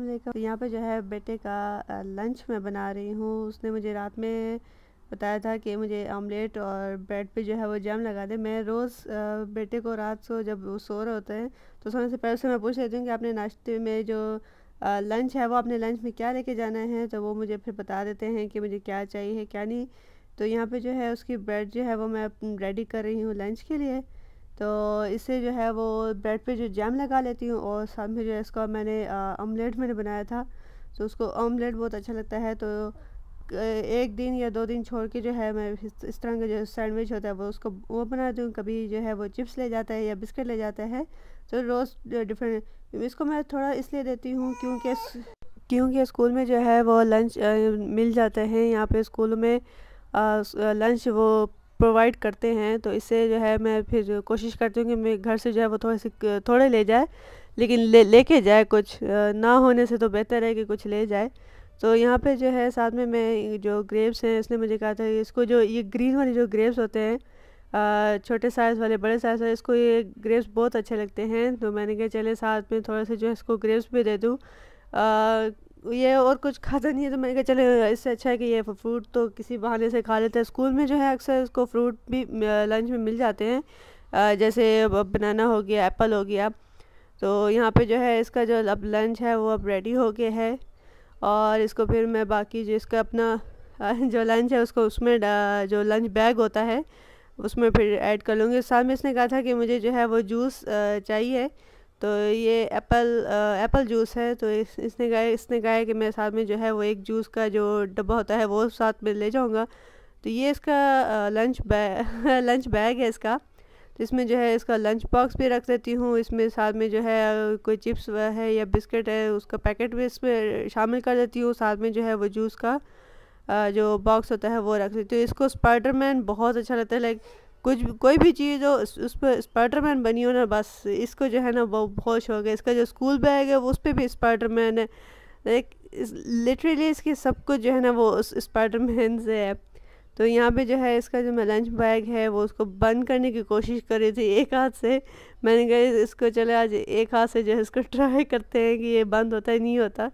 अस्सलाम तो यहाँ पे जो है बेटे का लंच मैं बना रही हूँ। उसने मुझे रात में बताया था कि मुझे ऑमलेट और ब्रेड पे जो है वो जैम लगा दे। मैं रोज़ बेटे को रात को जब वो सो रहे होते हैं तो सोने से पहले से मैं पूछ लेती हूँ कि आपने नाश्ते में जो लंच है वो अपने लंच में क्या लेके जाना है? तो वो मुझे फिर बता देते हैं कि मुझे क्या चाहिए, क्या नहीं। तो यहाँ पर जो है उसकी ब्रेड जो है वो मैं रेडी कर रही हूँ लंच के लिए। तो इसे जो है वो ब्रेड पे जो जैम लगा लेती हूँ और साथ में जो है इसका मैंने ऑमलेट मैंने बनाया था। तो उसको ऑमलेट बहुत अच्छा लगता है। तो एक दिन या दो दिन छोड़ के जो है मैं इस तरह का जो सैंडविच होता है वो उसको वो बनाती हूँ। कभी जो है वो चिप्स ले जाता है या बिस्किट ले जाता है। तो रोज़ डिफरेंट इसको मैं थोड़ा इसलिए देती हूँ क्योंकि क्योंकि स्कूल में जो है वो लंच आ, मिल जाते हैं। यहाँ पे स्कूल में आ, लंच वो प्रोवाइड करते हैं तो इससे जो है मैं फिर कोशिश करती हूँ कि मैं घर से जो है वो थोड़े से थोड़े ले जाए, लेकिन ले, लेके जाए कुछ ना होने से तो बेहतर है कि कुछ ले जाए। तो यहाँ पे जो है साथ में मैं जो ग्रेप्स हैं, इसने मुझे कहा था इसको जो ये ग्रीन वाले जो ग्रेप्स होते हैं छोटे साइज़ वाले, बड़े साइज़ वाले, इसको ये ग्रेप्स बहुत अच्छे लगते हैं। तो मैंने कहा चले साथ में थोड़ा सा जो है इसको ग्रेप्स भी दे दूँ। ये और कुछ खाता नहीं है तो मैंने कहा, चले, इससे अच्छा है कि ये फ्रूट तो किसी बहाने से खा लेते हैं। स्कूल में जो है अक्सर इसको फ्रूट भी लंच में मिल जाते हैं। जैसे बनाना हो गया एप्पल हो गया। तो यहाँ पे जो है इसका जो अब लंच है, वो अब रेडी हो गया है। और इसको फिर मैं बाकी जो इसका अपना जो लंच है, उसको उसमें जो लंच बैग होता है, उसमें फिर ऐड कर लूँगी। साथ में इसने कहा था कि मुझे जो है वो जूस चाहिए। तो ये एप्पल एप्पल जूस है तो इस, इसने कहा इसने कहा है कि मैं साथ में जो है वो एक जूस का जो डब्बा होता है वो साथ में ले जाऊँगा। तो ये इसका लंच बैग लंच बैग है इसका तो इसमें जो है इसका लंच बॉक्स भी रख देती हूँ। इसमें साथ में जो है कोई चिप्स है या बिस्किट है, उसका पैकेट भी इसमें शामिल कर देती हूँ। साथ में जो है वो जूस का जो बॉक्स होता है वो रख देती हूँ। इसको स्पाइडरमैन बहुत अच्छा लगता है, लाइक कुछ कोई भी चीज़ हो उस पर स्पाइडरमैन बनी हो ना, बस इसको जो है ना वो बहुत हो गया। इसका जो स्कूल बैग है उस पर भी स्पाइडरमैन है। लाइक लिटरली इसकी सब कुछ जो है ना वो उस स्पाइडरमैन से है। तो यहाँ पे जो है इसका जो मैं लंच बैग है, वो उसको बंद करने की कोशिश कर रही थी एक हाथ से। मैंने कहा इसको चले आज एक हाथ से जो है इसको ट्राई करते हैं कि ये बंद होता ही, नहीं होता।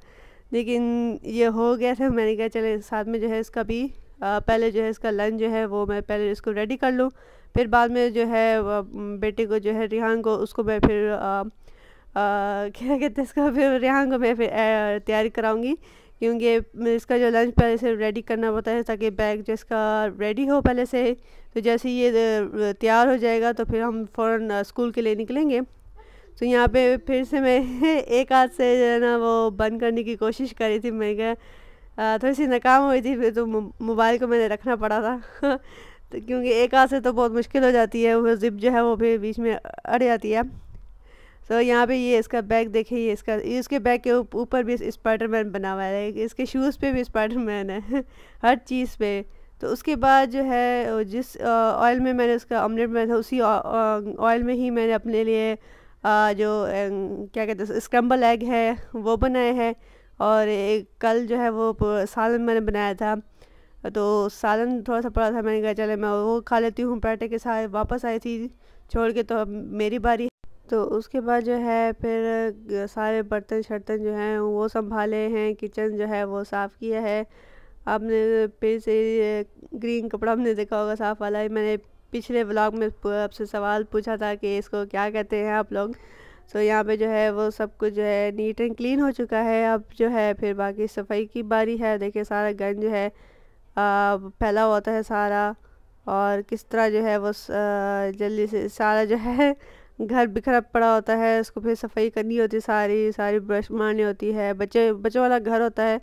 लेकिन ये हो गया था। मैंने कहा, चले, साथ में जो है इसका भी पहले जो है इसका लंच जो है वो मैं पहले इसको रेडी कर लूँ फिर बाद में जो है बेटे को जो है रिहान को उसको मैं फिर आ, आ, क्या कहते हैं इसका फिर रिहान को मैं फिर तैयारी कराऊँगी। क्योंकि इसका जो लंच पहले से रेडी करना पड़ता है ताकि बैग जो इसका रेडी हो पहले से तो जैसे ये तैयार हो जाएगा तो फिर हम फ़ौर स्कूल के लिए निकलेंगे। तो यहाँ पे फिर से मैं एक हाथ से जो है ना वो बंद करने की कोशिश कर थी मैं क्या थोड़ी सी नाकाम हुई थी फिर तो मोबाइल को मैंने रखना पड़ा था। तो क्योंकि एक हाथ से तो बहुत मुश्किल हो जाती है वो जिप जो है वो फिर बीच में अड़ जाती है। तो यहाँ पे ये इसका बैग देखिए ये इसका इसके बैग के ऊपर भी स्पाइडरमैन बना हुआ है इसके शूज़ पे भी स्पाइडरमैन है हर चीज़ पे। तो उसके बाद जो है जिस ऑयल में मैंने उसका ऑमलेट बनाया था उसी ऑयल में ही मैंने अपने लिए आ, जो क्या कहते हैं स्क्रम्बल एग है वो बनाए हैं। और एक कल जो है वो सालन मैंने बनाया था। तो सालन थोड़ा सा पड़ा था, मैंने कहा चले मैं वो खा लेती हूँ, पराठे के साथ वापस आई थी छोड़ के तो अब मेरी बारी। तो उसके बाद जो है फिर सारे बर्तन शर्तन जो हैं वो संभाले हैं, किचन जो है वो साफ़ किया है। आपने फिर से ग्रीन कपड़ा हमने देखा होगा साफ़ वाला, मैंने पिछले ब्लॉग में आपसे सवाल पूछा था कि इसको क्या कहते हैं आप लोग? तो यहाँ पे जो है वो सब कुछ जो है नीट एंड क्लीन हो चुका है। अब जो है फिर बाकी सफ़ाई की बारी है। देखिए सारा गन जो है आ, फैला होता है सारा। और किस तरह जो है वो जल्दी से सारा जो है घर बिखरा पड़ा होता है। उसको फिर सफ़ाई करनी होती है सारी सारी ब्रश मारनी होती है। बच्चे बच्चों वाला घर होता है।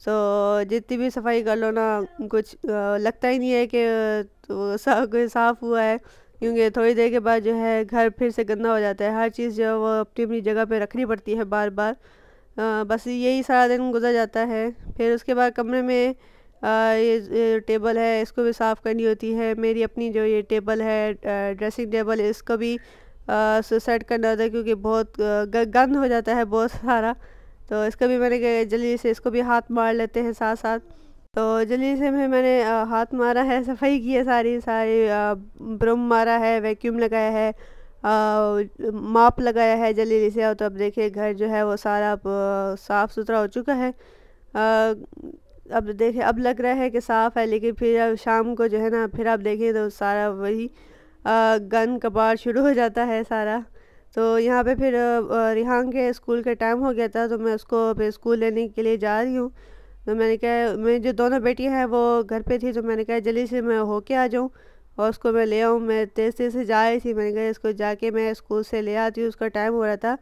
सो जितनी भी सफ़ाई कर लो ना कुछ लगता ही नहीं है कि तो सा, साफ़ हुआ है। क्योंकि थोड़ी देर के बाद जो है घर फिर से गंदा हो जाता है। हर चीज़ जो है वो अपनी अपनी जगह पे रखनी पड़ती है बार बार आ, बस यही सारा दिन गुजर जाता है। फिर उसके बाद कमरे में आ, ये, ये टेबल है इसको भी साफ़ करनी होती है। मेरी अपनी जो ये टेबल है ड्रेसिंग टेबल इसको भी सेट करना होता है क्योंकि बहुत गंद हो जाता है बहुत सारा। तो इसका भी मैंने जल्दी से इसको भी हाथ मार लेते हैं साथ साथ तो जल्दी से मैं मैंने हाथ मारा है सफ़ाई की है सारी सारी ब्रम मारा है वैक्यूम लगाया है आ, माप लगाया है जल्दी से और तो अब देखिए घर जो है वो सारा साफ़ सुथरा हो चुका है। आ, अब देखिए अब लग रहा है कि साफ़ है लेकिन फिर अब शाम को जो है ना फिर आप देखें तो सारा वही आ, गन कबाड़ शुरू हो जाता है सारा। तो यहाँ पे फिर रिहान के स्कूल का टाइम हो गया था तो मैं उसको फिर स्कूल लेने के लिए जा रही हूँ। तो मैंने कहा मेरी जो दोनों बेटियाँ हैं वो घर पे थी तो मैंने कहा जल्दी से मैं होके आ जाऊँ और उसको मैं ले आऊँ। मैं तेज़ तेज़ से जा रही थी मैंने कहा इसको जाके मैं स्कूल से ले आती हूँ उसका टाइम हो रहा था।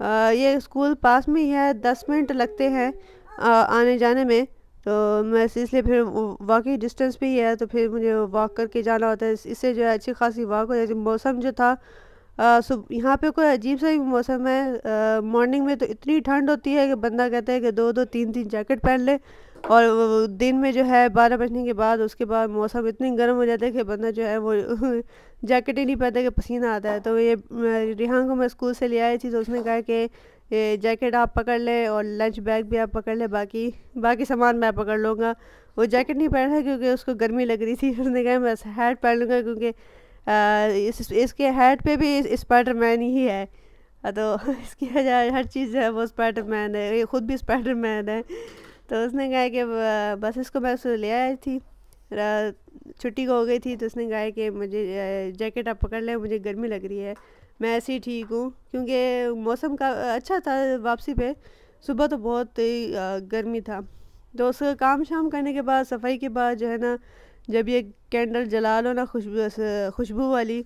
आ, ये स्कूल पास में ही है दस मिनट लगते हैं आने जाने में। तो मैं इसलिए फिर वाकई डिस्टेंस ही है तो फिर मुझे वॉक करके जाना होता है। इससे जो है अच्छी खासी वॉक हो जाती मौसम जो था सुब यहाँ पे कोई अजीब सा ही मौसम है। मॉर्निंग में तो इतनी ठंड होती है कि बंदा कहता है कि दो दो, तीन तीन जैकेट पहन ले और दिन में जो है बारह बजने के बाद उसके बाद मौसम इतनी गर्म हो जाता है कि बंदा जो है वो जैकेट ही नहीं पहनता कि पसीना आता है। तो ये रिहान को मैं स्कूल से ले आई थी तो उसने कहा कि, ये जैकेट आप पकड़ ले और लंच बैग भी आप पकड़ ले, बाकी बाकी सामान मैं पकड़ लूँगा। वो जैकेट नहीं पहना है क्योंकि उसको गर्मी लग रही थी। उसने कहा, मैं हैट पहन लूँगा क्योंकि इस, इसके हेड पे भी स्पाइडर मैन ही है। तो इसकी वजह हर चीज़ है वो स्पाइडर मैन है। ये ख़ुद भी स्पाइडर मैन है। तो उसने कहा कि बस इसको मैं उसको ले आई थी। छुट्टी को हो गई थी तो उसने कहा कि मुझे जैकेट आप पकड़ लें, मुझे गर्मी लग रही है। मैं ऐसे ही ठीक हूँ। क्योंकि मौसम का अच्छा था वापसी पे। सुबह तो बहुत गर्मी था। तो उसका काम शाम करने के बाद, सफ़ाई के बाद जो है ना जब ये कैंडल जला लो ना खुशबू खुशबू वाली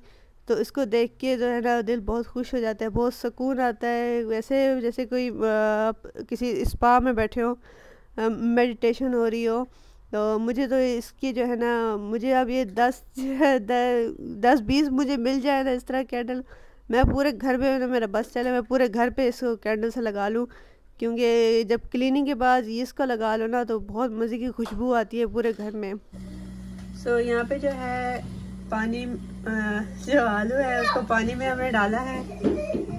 तो इसको देख के जो है ना दिल बहुत खुश हो जाता है बहुत सुकून आता है। वैसे जैसे कोई आ, किसी स्पा में बैठे हो मेडिटेशन हो रही हो तो मुझे तो इसकी जो है ना मुझे अब ये दस दस बीस मुझे मिल जाए ना इस तरह कैंडल मैं पूरे घर पे मेरा बस चले मैं पूरे घर पे इसको कैंडल से लगा लूँ। क्योंकि जब क्लीनिंग के बाद इसको लगा लो ना तो बहुत मज़े की खुशबू आती है पूरे घर में। सो so, यहाँ पे जो है पानी जो आलू है उसको पानी में हमने डाला है।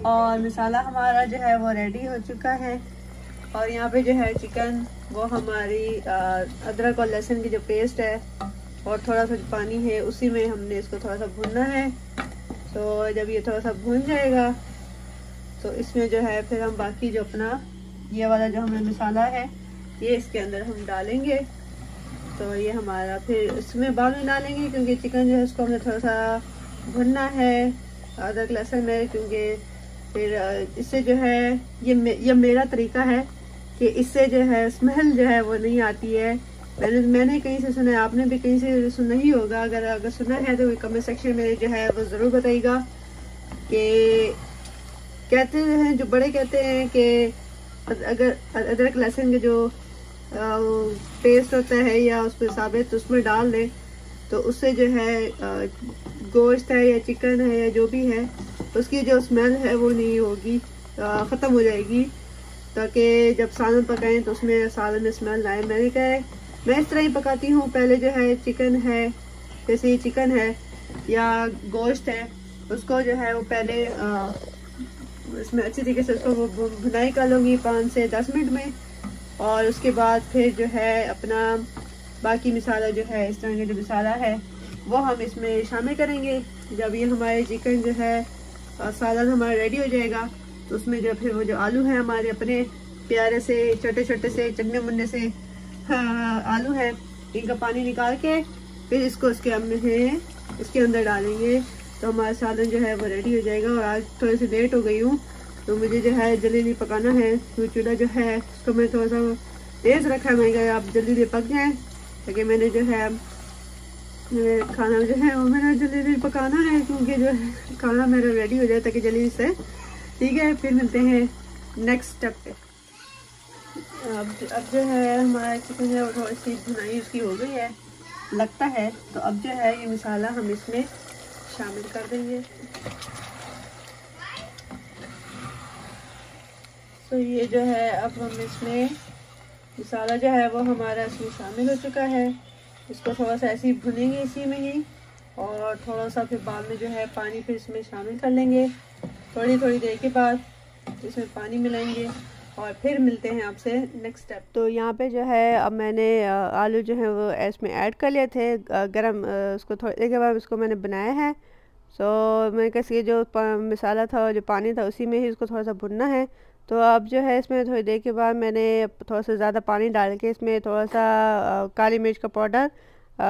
और मसाला हमारा जो है वो रेडी हो चुका है। और यहाँ पे जो है चिकन वो हमारी अदरक और लहसुन की जो पेस्ट है और थोड़ा सा पानी है उसी में हमने इसको थोड़ा सा भुनना है। तो जब ये थोड़ा सा भून जाएगा तो इसमें जो है फिर हम बाकी जो अपना ये वाला जो हमें मसाला है ये इसके अंदर हम डालेंगे। तो ये हमारा, फिर इसमें बाद में डालेंगे, क्योंकि चिकन जो है उसको हमें थोड़ा सा भुनना है अदरक लहसुन में, क्योंकि फिर इससे जो है, ये ये मेरा तरीका है कि इससे जो है, स्मेल जो है वो नहीं आती है। मैंने मैंने कहीं से सुना है, आपने भी कहीं से सुना ही होगा, अगर अगर सुना है तो कमेंट सेक्शन में जो है वो ज़रूर बताइएगा कि कहते हैं, जो बड़े कहते हैं कि अगर अदरक लहसुन के जो पेस्ट होता है या उस पर साबित उसमें डाल दें तो उससे जो है गोश्त है या चिकन है या जो भी है उसकी जो स्मेल है वो नहीं होगी ख़त्म हो जाएगी। ताकि जब सालन पकाएँ तो उसमें सालन में स्मेल आए। मैंने कहा है मैं इस तरह ही पकाती हूँ। पहले जो है चिकन है जैसे ये चिकन है या गोश्त है उसको जो है वो पहले आ, इसमें अच्छी तरीके से उसको भुनाई कर लूँगी पाँच से दस मिनट में। और उसके बाद फिर जो है अपना बाकी मसाला जो है इस तरह का जो मसाला है वो हम इसमें शामिल करेंगे। जब ये हमारे चिकन जो है सालन हमारा रेडी हो जाएगा तो उसमें जो फिर वो जो आलू हैं हमारे अपने प्यारे से छोटे छोटे से चन्ने मुन्ने से हाँ, आलू है इनका पानी निकाल के फिर इसको इसके हमने इसके अंदर डालेंगे। तो हमारा सालन जो है वो रेडी हो जाएगा और आज थोड़ी सी लेट हो गई हूँ। तो मुझे जो है जल्दी पकाना है तो चूल्हा जो है उसको मैं थोड़ा सा तेज़ रखा है, मैं आप जल्दी जल्दी पक जाए, ताकि मैंने जो है खाना जो है, वो मैंने जल्दी जल्दी पकाना है, क्योंकि जो है खाना मेरा रेडी हो जाए, ताकि जल्दी से ठीक है, फिर मिलते हैं नेक्स्ट स्टेप पे। अब अब जो है हमारा चिकन है थोड़ी सी भुनाई उसकी हो गई है, लगता है तो अब जो है ये मसाला हम इसमें शामिल कर देंगे। तो ये जो है अब हम इसमें मसाला जो है वो हमारा इसमें शामिल हो चुका है। इसको थोड़ा सा ऐसे ही भुनेंगे इसी में ही और थोड़ा सा फिर बाद में जो है पानी फिर इसमें शामिल कर लेंगे। थोड़ी थोड़ी देर के बाद इसमें पानी मिलाएँगे और फिर मिलते हैं आपसे नेक्स्ट स्टेप तो यहाँ पे जो है अब मैंने आलू जो है वो इसमें ऐड कर लिए थे गरम उसको थोड़ी देर के बाद उसको मैंने बनाया है। सो मैंने कैसे जो मसाला था, जो पानी था उसी में ही इसको थोड़ा सा भुनना है। तो अब जो है इसमें थोड़ी देर के बाद मैंने थोड़ा सा ज़्यादा पानी डाल के इसमें थोड़ा सा काली मिर्च का पाउडर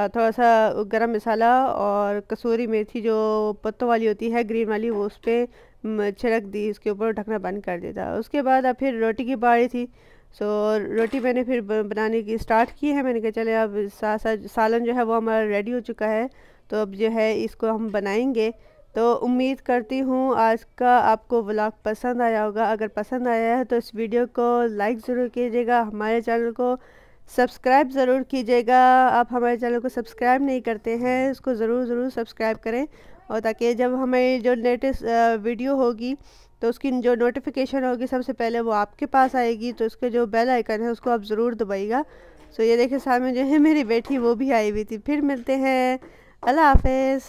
थोड़ा सा गरम मसाला और कसूरी मेथी जो पत्तों वाली होती है, ग्रीन वाली, वो उस पर छिड़क दी, उसके ऊपर ढकना बंद कर देता। उसके बाद अब फिर रोटी की बारी थी सो रोटी मैंने फिर बनाने की स्टार्ट की है। मैंने कहा, चले, अब साथ सालन जो है वो हमारा रेडी हो चुका है तो अब जो है इसको हम बनाएँगे। तो उम्मीद करती हूँ आज का आपको व्लॉग पसंद आया होगा। अगर पसंद आया है तो इस वीडियो को लाइक ज़रूर कीजिएगा, हमारे चैनल को सब्सक्राइब ज़रूर कीजिएगा। आप हमारे चैनल को सब्सक्राइब नहीं करते हैं इसको ज़रूर ज़रूर सब्सक्राइब करें और ताकि जब हमारी जो लेटेस्ट वीडियो होगी तो उसकी जो नोटिफिकेशन होगी, सबसे पहले वो आपके पास आएगी। तो उसके जो बेल आइकन है, उसको आप ज़रूर दबाइएगा। सो ये देखिए सामने जो है मेरी बेटी, वो भी आई हुई थी। फिर मिलते हैं। अल्लाह हाफिज़।